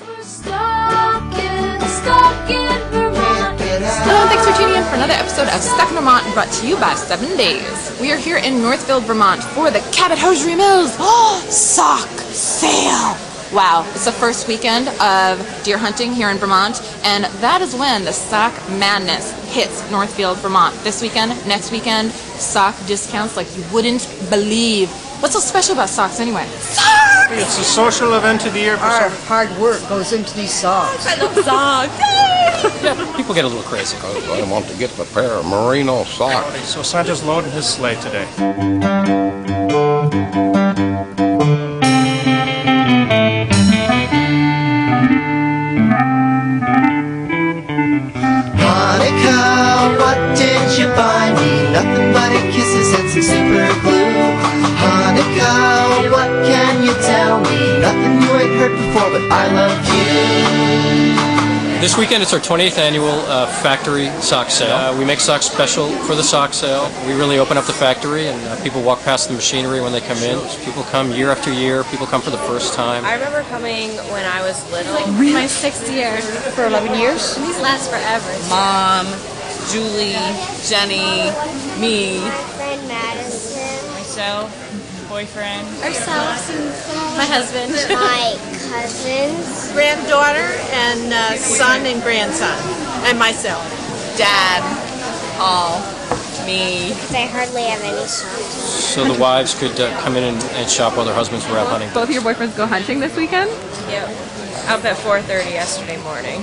We're stuck in, thanks for tuning in for another episode of Stuck in Vermont brought to you by Seven Days. We are here in Northfield, Vermont for the Cabot Hosiery Mills sock sale. Wow, it's the first weekend of deer hunting here in Vermont, and that is when the sock madness hits Northfield, Vermont. This weekend, next weekend, sock discounts like you wouldn't believe. What's so special about socks anyway? It's a social event of the year for Our some. hard work goes into these socks. I love socks. People get a little crazy. Because I want to get the pair of merino socks. So Santa's loading his sleigh today. You before, but I love you. This weekend it's our 20th annual uh, factory sock sale. Uh, we make socks special for the sock sale. We really open up the factory and uh, people walk past the machinery when they come in. People come year after year. People come for the first time. I remember coming when I was little. My sixth year. For 11 years? And these last forever. Mom, Julie, Jenny, me. friend Madison, Myself, boyfriend. ourselves, and My husband. my cousins. Granddaughter and uh, son and grandson. And myself. Dad, Paul, me. I hardly have any socks. So the wives could uh, come in and, and shop while their husbands were out hunting. Both of your boyfriends go hunting this weekend? Yep. Up at 4.30 yesterday morning.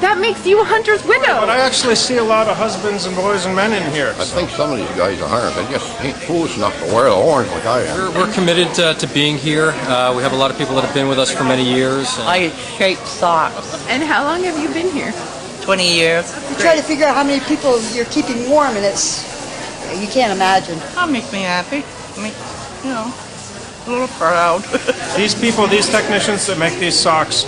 That makes you a hunter's widow. But I actually see a lot of husbands and boys and men in here. I think some of these guys are hired. They just ain't foolish enough to wear the orange like I am. We're, we're committed uh, to being here. Uh, we have a lot of people that have been with us for many years. and- I shape socks. And how long have you been here? 20 years. You try to figure out how many people you're keeping warm, and it's, you can't imagine. That makes me happy. I mean, you know, a little proud. These people, these technicians that make these socks,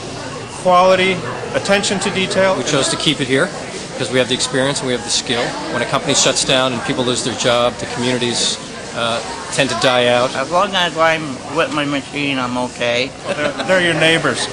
quality, attention to detail. We chose to keep it here because we have the experience and we have the skill. When a company shuts down and people lose their job, the communities uh, tend to die out. as long as I'm with my machine, I'm okay. They're, they're your neighbors.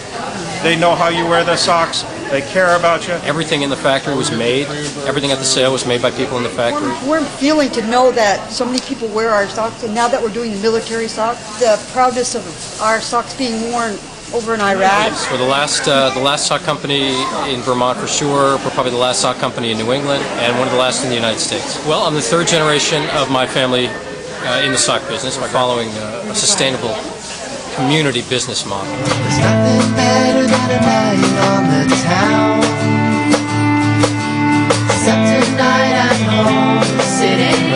They know how you wear their socks. They care about you. Everything in the factory was made. Everything at the sale was made by people in the factory. Warm, warm feeling to know that so many people wear our socks, and now that we're doing the military socks, the proudness of our socks being worn over in Iraq. Yes, we're the last, uh, the last sock company in Vermont for sure. We're probably the last sock company in New England, and one of the last in the United States. Well, I'm the third generation of my family uh, in the sock business. We're following uh, a sustainable community business model. The town. Except tonight I'm sitting.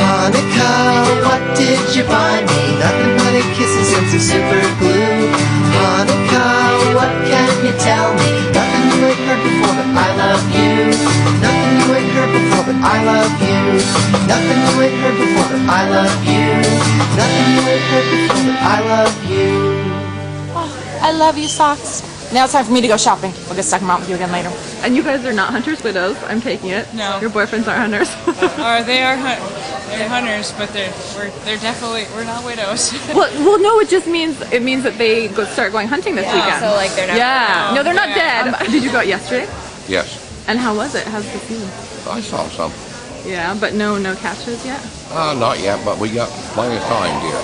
Hanukkah, what did you me? Nothing but a kisses and some super glue. Hanukkah, what can you tell me? Nothing before, but I love you. Nothing before, but I love you. Nothing heard before, but I love you. Nothing before, but I love you. I love you, socks. Now it's time for me to go shopping. We'll get stuck in Vermont with you again later. And you guys are not hunters widows. I'm taking it. No. Your boyfriends aren't hunters. Or they are hun- they're hunters, but they're we're, they're definitely we're not widows. well, well, no. It just means it means that they go start going hunting this weekend. So like they're not. yeah. No, they're not yeah. dead. Did you go out yesterday? Yes, And how was it? How's the season? I saw some. Yeah, but no, no catches yet. Uh, not yet, but we got plenty of time, dear.